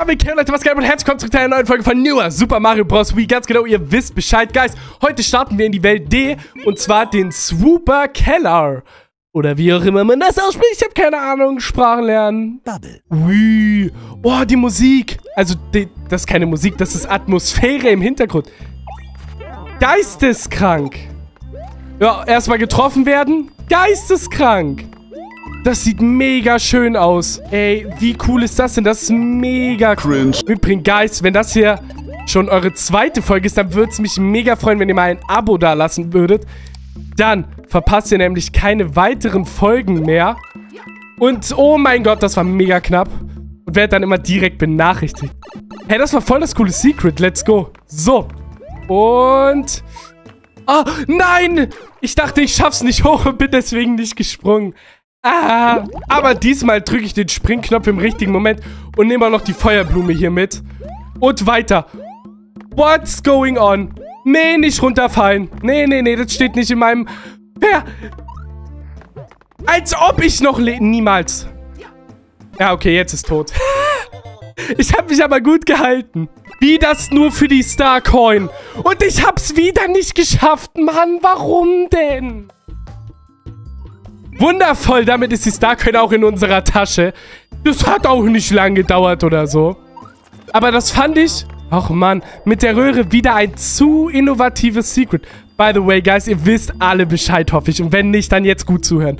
damit, Leute, was geht und herzlich willkommen zurück zu einer neuen Folge von Newer Super Mario Bros. Wii. Ganz genau, ihr wisst Bescheid, Guys. Heute starten wir in die Welt D und zwar den Swooper Keller. Oder wie auch immer man das ausspricht, ich habe keine Ahnung. Sprachen lernen. Bubble. Ui. Oh, die Musik. Also, die, das ist keine Musik, das ist Atmosphäre im Hintergrund. Geisteskrank. Ja, erstmal getroffen werden. Geisteskrank. Das sieht mega schön aus. Ey, wie cool ist das denn? Das ist mega cringe. Übrigens, Guys, wenn das hier schon eure zweite Folge ist, dann würde es mich mega freuen, wenn ihr mal ein Abo da lassen würdet. Dann verpasst ihr nämlich keine weiteren Folgen mehr. Und, oh mein Gott, das war mega knapp. Und werdet dann immer direkt benachrichtigt. Hey, das war voll das coole Secret. Let's go. So. Und... Oh, nein! Ich dachte, ich schaff's nicht hoch und bin deswegen nicht gesprungen. Ah, aber diesmal drücke ich den Springknopf im richtigen Moment und nehme auch noch die Feuerblume hier mit. Und weiter. What's going on? Nee, nicht runterfallen. Nee, nee, nee, das steht nicht in meinem... Wer? Als ob ich noch le... Niemals. Ja, okay, jetzt ist tot. ich habe mich aber gut gehalten. Wie das nur für die Starcoin. Und ich hab's wieder nicht geschafft, Mann. Warum denn? Wundervoll, damit ist die Starcoin auch in unserer Tasche. Das hat auch nicht lang gedauert oder so. Aber das fand ich, ach Mann, mit der Röhre wieder ein zu innovatives Secret. By the way, guys, ihr wisst alle Bescheid, hoffe ich. Und wenn nicht, dann jetzt gut zuhören.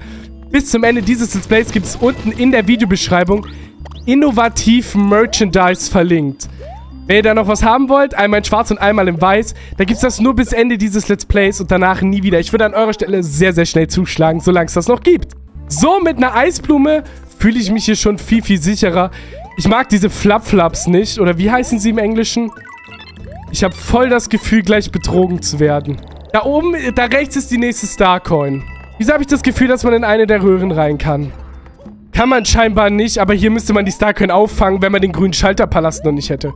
Bis zum Ende dieses Displays Plays gibt es unten in der Videobeschreibung innovativ Merchandise verlinkt. Wenn ihr da noch was haben wollt, einmal in schwarz und einmal in weiß, dann gibt es das nur bis Ende dieses Let's Plays und danach nie wieder. Ich würde an eurer Stelle sehr, sehr schnell zuschlagen, solange es das noch gibt. So, mit einer Eisblume fühle ich mich hier schon viel, viel sicherer. Ich mag diese Flap-Flaps nicht. Oder wie heißen sie im Englischen? Ich habe voll das Gefühl, gleich betrogen zu werden. Da oben, da rechts ist die nächste Starcoin. Wieso habe ich das Gefühl, dass man in eine der Röhren rein kann? Kann man scheinbar nicht, aber hier müsste man die Starcoin auffangen, wenn man den grünen Schalterpalast noch nicht hätte.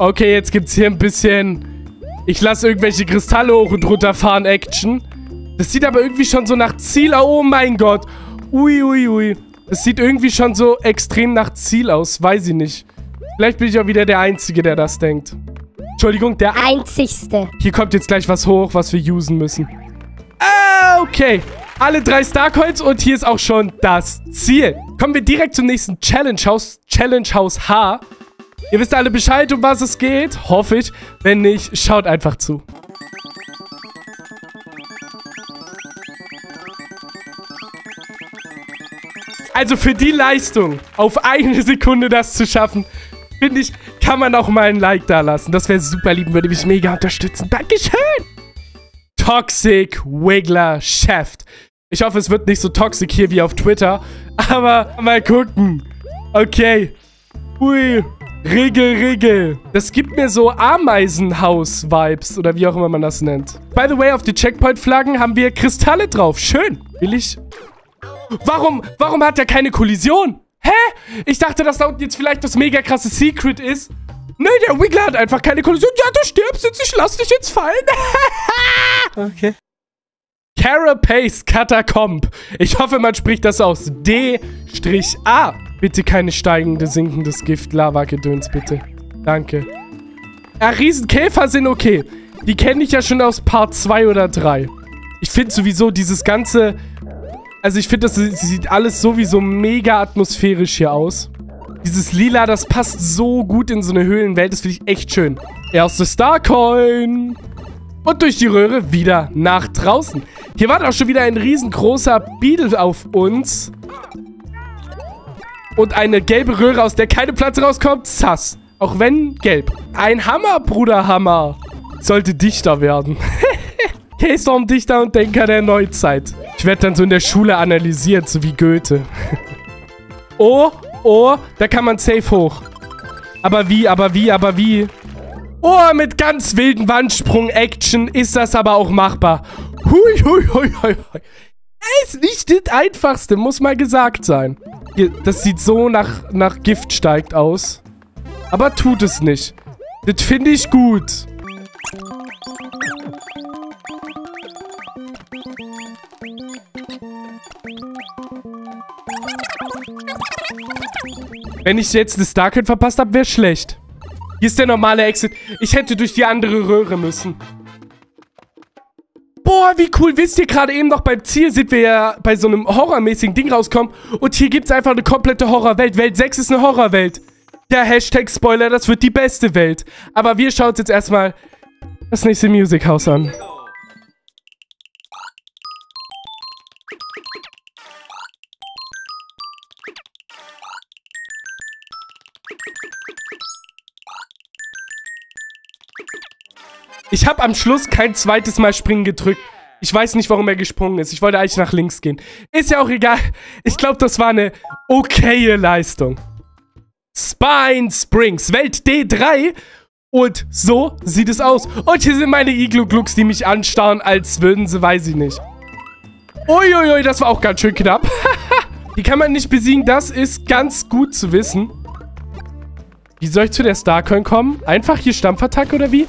Okay, jetzt gibt's hier ein bisschen... Ich lasse irgendwelche Kristalle hoch und runter fahren Action. Das sieht aber irgendwie schon so nach Ziel... Oh mein Gott. Ui, ui, ui. Das sieht irgendwie schon so extrem nach Ziel aus. Weiß ich nicht. Vielleicht bin ich auch wieder der Einzige, der das denkt. Entschuldigung, der... Einzigste. Hier kommt jetzt gleich was hoch, was wir usen müssen. Ah, okay. Alle drei Starcoins und hier ist auch schon das Ziel. Kommen wir direkt zum nächsten Challenge Haus. Challenge Haus H. Ihr wisst alle Bescheid, um was es geht. Hoffe ich. Wenn nicht, schaut einfach zu. Also für die Leistung, auf eine Sekunde das zu schaffen, finde ich, kann man auch mal ein Like da lassen. Das wäre super lieb, würde mich mega unterstützen. Dankeschön! Toxic Wiggler Chef. Ich hoffe, es wird nicht so toxic hier wie auf Twitter. Aber mal gucken. Okay. Ui. Rigel, Rigel. Das gibt mir so Ameisenhaus-Vibes oder wie auch immer man das nennt. By the way, auf die Checkpoint-Flaggen haben wir Kristalle drauf. Schön. Will ich... Warum, warum hat er keine Kollision? Hä? Ich dachte, dass da unten jetzt vielleicht das mega krasse Secret ist. Nee, der Wiggler hat einfach keine Kollision. Ja, du stirbst jetzt. Ich lass dich jetzt fallen. okay. Carapace Catacomb. Ich hoffe, man spricht das aus. D-A. Bitte keine steigende, sinkendes Gift. Lava-Gedöns, bitte. Danke. Ja, Riesenkäfer sind okay. Die kenne ich ja schon aus Part 2 oder 3. Ich finde sowieso dieses ganze... Also ich finde, das sieht alles sowieso mega atmosphärisch hier aus. Dieses Lila, das passt so gut in so eine Höhlenwelt. Das finde ich echt schön. Erste Starcoin. Und durch die Röhre wieder nach draußen. Hier war auch schon wieder ein riesengroßer Beetle auf uns. Und eine gelbe Röhre, aus der keine Platz rauskommt. Sass. Auch wenn gelb. Ein Hammer, Bruder Hammer. Sollte dichter werden. K-Storm-Dichter und Denker der Neuzeit. Ich werde dann so in der Schule analysiert, so wie Goethe. oh, oh, da kann man safe hoch. Aber wie, aber wie, aber wie? Oh, mit ganz wilden Wandsprung-Action ist das aber auch machbar. Hui, hui, hui, hui, hui. Ist nicht das Einfachste, muss mal gesagt sein. Das sieht so nach, nach Gift steigt aus. Aber tut es nicht. Das finde ich gut. Wenn ich jetzt das Starcoin verpasst habe, wäre schlecht. Hier ist der normale Exit. Ich hätte durch die andere Röhre müssen. Boah, wie cool. Wisst ihr, gerade eben noch beim Ziel sind wir ja bei so einem horrormäßigen Ding rauskommen. Und hier gibt es einfach eine komplette Horrorwelt. Welt 6 ist eine Horrorwelt. Der Hashtag Spoiler, das wird die beste Welt. Aber wir schauen uns jetzt erstmal das nächste Music House an. Ich habe am Schluss kein zweites Mal springen gedrückt. Ich weiß nicht, warum er gesprungen ist. Ich wollte eigentlich nach links gehen. Ist ja auch egal. Ich glaube, das war eine okaye Leistung. Spine Springs, Welt D3. Und so sieht es aus. Und hier sind meine Iglu-Glucks, die mich anstarren, als würden sie, weiß ich nicht. Uiuiui, das war auch ganz schön knapp. die kann man nicht besiegen, das ist ganz gut zu wissen. Wie soll ich zu der Starcoin kommen? Einfach hier Stampfattacke oder wie?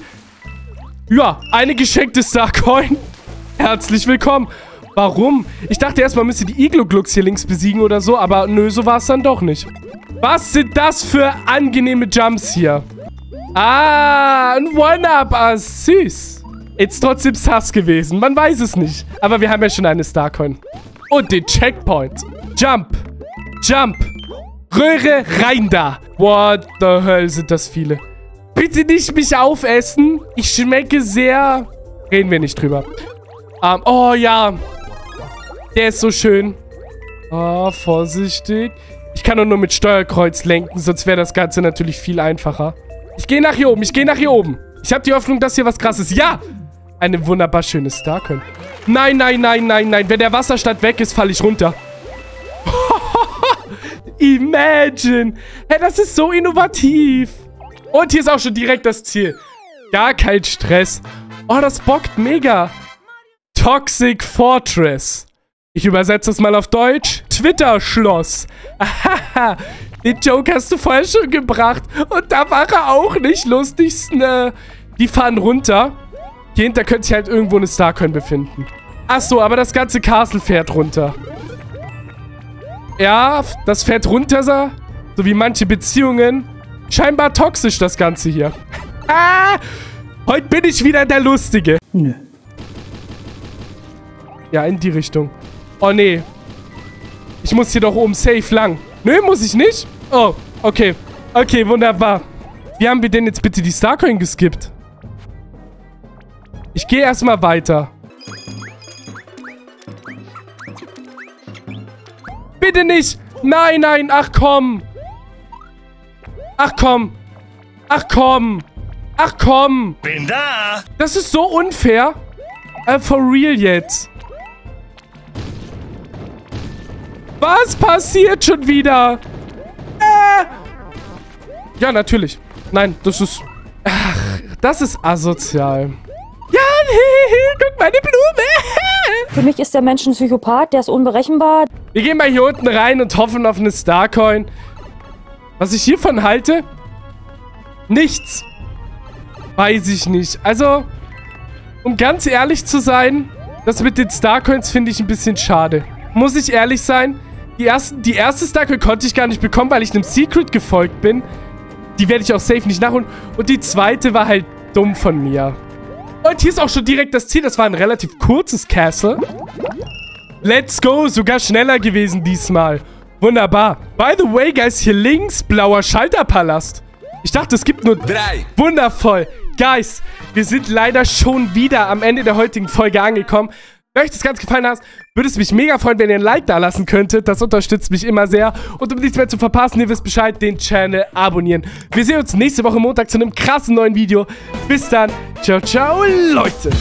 Ja, eine geschenkte Starcoin. Herzlich willkommen. Warum? Ich dachte erst, man müsste die Iglo-Glucks hier links besiegen oder so, aber nö, so war es dann doch nicht. Was sind das für angenehme Jumps hier? Ah, ein One-Up. Ah, süß. Ist trotzdem sass gewesen. Man weiß es nicht. Aber wir haben ja schon eine Starcoin. Und den Checkpoint. Jump. Jump. Röhre rein da. What the hell sind das viele. Bitte nicht mich aufessen. Ich schmecke sehr... Reden wir nicht drüber. Um, oh, ja. Der ist so schön. Oh, vorsichtig. Ich kann nur mit Steuerkreuz lenken, sonst wäre das Ganze natürlich viel einfacher. Ich gehe nach hier oben. Ich gehe nach hier oben. Ich habe die Hoffnung, dass hier was krasses... Ja! Eine wunderbar schöne Starcoin. Nein, nein, nein, nein, nein. Wenn der Wasserstand weg ist, falle ich runter. Imagine. Hey, das ist so innovativ. Und hier ist auch schon direkt das Ziel. Gar kein Stress. Oh, das bockt mega. Toxic Fortress. Ich übersetze das mal auf Deutsch. Twitter-Schloss. Ahaha. Den Joke hast du vorher schon gebracht. Und da war er auch nicht lustig. Die fahren runter. Hier hinter könnte sich halt irgendwo eine Starcoin befinden. Achso, aber das ganze Castle fährt runter. Ja, das fährt runter, so wie manche Beziehungen. Scheinbar toxisch, das Ganze hier. Ah! Heute bin ich wieder der Lustige. Nö. Ja, in die Richtung. Oh, nee. Ich muss hier doch oben safe lang. Nö, muss ich nicht? Oh, okay. Okay, wunderbar. Wie haben wir denn jetzt bitte die Starcoin geskippt? Ich gehe erstmal weiter. Bitte nicht! Nein, nein, ach komm! Ach komm. Ach komm. Ach komm. Bin da. Das ist so unfair. Äh, for real jetzt. Was passiert schon wieder? Äh. Ja, natürlich. Nein, das ist... Ach, das ist asozial. Ja, guck meine Blume. Für mich ist der Mensch ein Psychopath, der ist unberechenbar. Wir gehen mal hier unten rein und hoffen auf eine Starcoin. Was ich hiervon halte? Nichts. Weiß ich nicht. Also, um ganz ehrlich zu sein, das mit den Starcoins finde ich ein bisschen schade. Muss ich ehrlich sein? Die, ersten, die erste Starcoin konnte ich gar nicht bekommen, weil ich einem Secret gefolgt bin. Die werde ich auch safe nicht nachholen. Und die zweite war halt dumm von mir. Und hier ist auch schon direkt das Ziel. Das war ein relativ kurzes Castle. Let's go. Sogar schneller gewesen diesmal. Wunderbar. By the way, Guys, hier links blauer Schalterpalast. Ich dachte, es gibt nur drei. Wundervoll. Guys, wir sind leider schon wieder am Ende der heutigen Folge angekommen. Wenn euch das Ganze gefallen hat, würde es mich mega freuen, wenn ihr ein Like da lassen könntet. Das unterstützt mich immer sehr. Und um nichts mehr zu verpassen, ihr wisst Bescheid, den Channel abonnieren. Wir sehen uns nächste Woche Montag zu einem krassen neuen Video. Bis dann. Ciao, ciao, Leute.